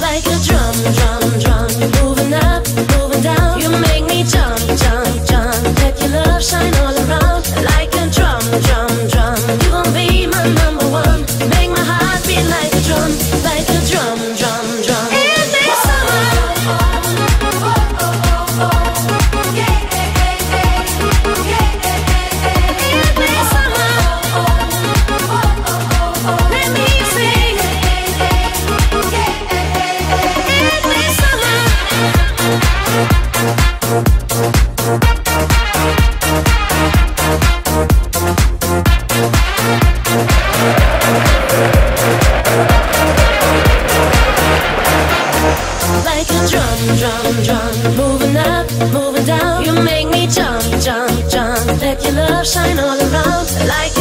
like a drum, drum, drum, moving up. make me jump, jump, jump. Let your love shine all around like.